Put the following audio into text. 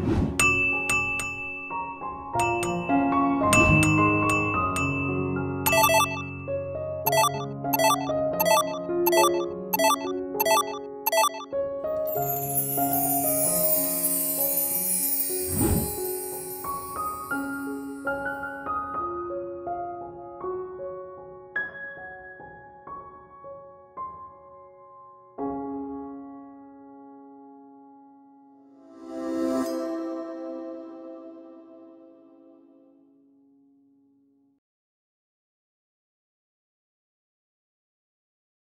Música